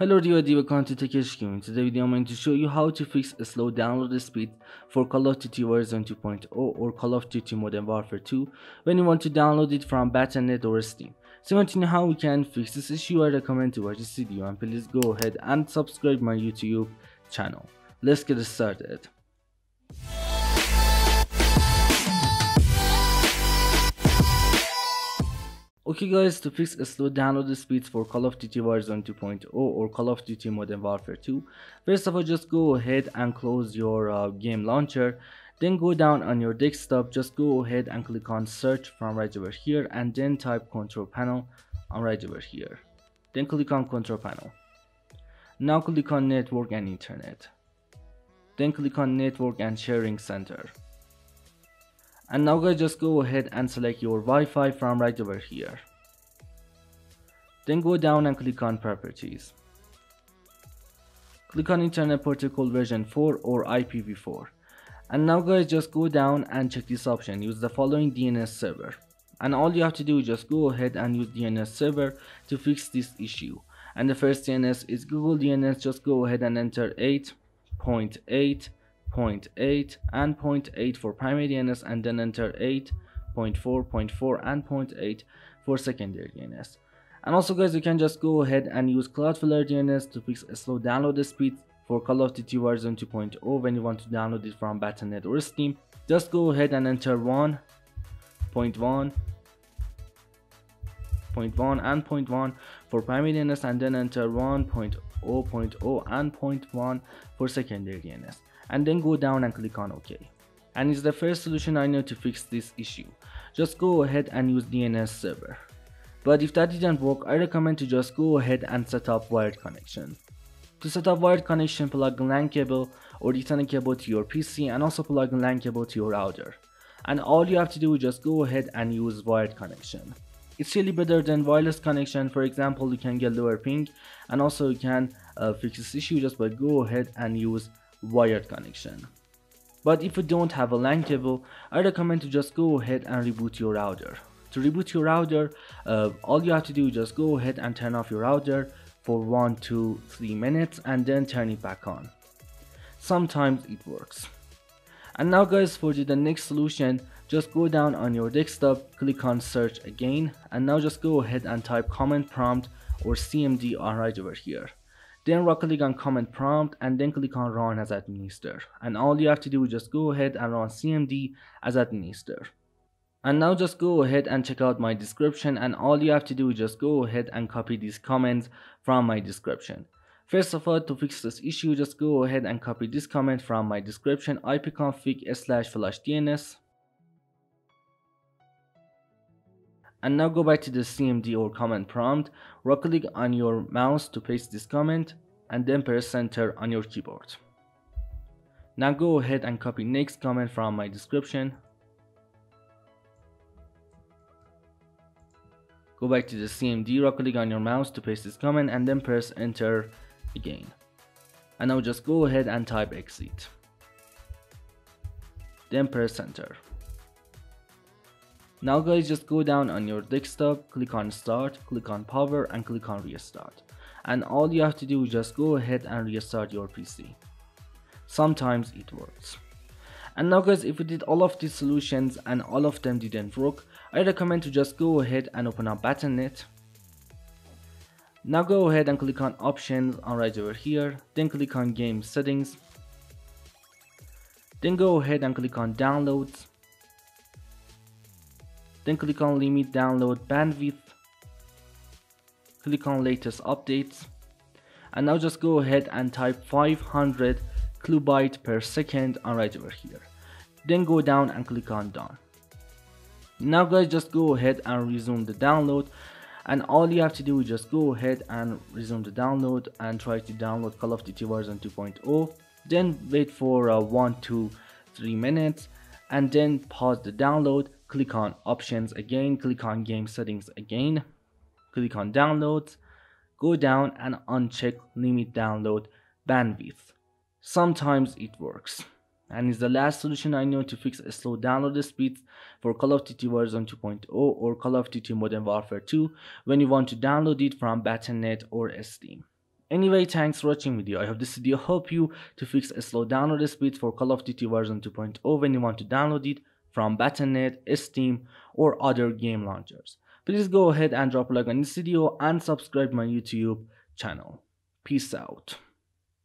Hello dear to TechHQ Gaming. Today video I'm going to show you how to fix a slow download speed for Call of Duty Warzone 2.0 or Call of Duty Modern Warfare 2 when you want to download it from Battle.net or Steam. So want to know how we can fix this issue I recommend to watch this video and please go ahead and subscribe my YouTube channel. Let's get started. Okay guys, to fix a slow download speeds for Call of Duty Warzone 2.0 or Call of Duty Modern Warfare 2, first of all just go ahead and close your uh, game launcher, then go down on your desktop, just go ahead and click on search from right over here and then type control panel on right over here. Then click on control panel. Now click on network and internet. Then click on network and sharing center and now guys just go ahead and select your Wi-Fi from right over here. Then go down and click on properties. Click on internet protocol version 4 or IPv4 and now guys just go down and check this option. Use the following DNS server. And all you have to do is just go ahead and use DNS server to fix this issue. And the first DNS is Google DNS just go ahead and enter 8.8 0.8 and 0.8 for primary DNS and then enter 8.4.4 and 0.8 for secondary DNS. And also guys you can just go ahead and use Cloudflare DNS to fix a slow download speed for Call of Duty Warzone 2.0 when you want to download it from Battle.net or Steam. Just go ahead and enter 1.1 0.1 and 0.1 for primary DNS and then enter 1.0.0 and 0.1 for secondary DNS and then go down and click on OK. And it's the first solution I know to fix this issue. Just go ahead and use DNS server. But if that didn't work, I recommend to just go ahead and set up wired connection. To set up wired connection, plug LAN cable or Ethernet cable to your PC and also plug LAN cable to your router. And all you have to do is just go ahead and use wired connection. It's really better than wireless connection. For example, you can get lower ping and also you can uh, fix this issue just by go ahead and use wired connection. But if you don't have a LAN cable, I recommend to just go ahead and reboot your router. To reboot your router, uh, all you have to do is just go ahead and turn off your router for 1 to 3 minutes and then turn it back on. Sometimes it works. And now guys for the next solution, just go down on your desktop, click on search again and now just go ahead and type command prompt or cmd right over here. Then right click on command prompt and then click on run as administrator. And all you have to do is just go ahead and run cmd as administrator. And now just go ahead and check out my description and all you have to do is just go ahead and copy these comments from my description. First of all, to fix this issue, just go ahead and copy this comment from my description ipconfig slash flash And now go back to the CMD or command prompt, right click on your mouse to paste this comment and then press enter on your keyboard. Now go ahead and copy next comment from my description. Go back to the CMD, right click on your mouse to paste this comment and then press enter again. And now just go ahead and type exit. Then press enter. Now guys just go down on your desktop, click on start, click on power and click on restart. And all you have to do is just go ahead and restart your PC. Sometimes it works. And now guys if you did all of these solutions and all of them didn't work, I recommend to just go ahead and open up Battle.net. Now go ahead and click on options on right over here, then click on game settings. Then go ahead and click on downloads then click on limit download bandwidth. Click on latest updates. And now just go ahead and type 500 kilobyte per second on right over here. Then go down and click on done. Now guys just go ahead and resume the download. And all you have to do is just go ahead and resume the download and try to download Call of Duty Warzone 2.0 then wait for uh, 1 to 3 minutes and then pause the download click on options again click on game settings again click on downloads go down and uncheck limit download bandwidth sometimes it works and is the last solution I know to fix a slow download speeds for Call of Duty Warzone 2.0 or Call of Duty Modern Warfare 2 when you want to download it from Battle.net or Steam. Anyway, thanks for watching video. I hope this video helped you to fix a slow download speed for Call of Duty Warzone 2.0 when you want to download it from Battle.net, Steam, or other game launchers. Please go ahead and drop a like on this video and subscribe my YouTube channel. Peace out.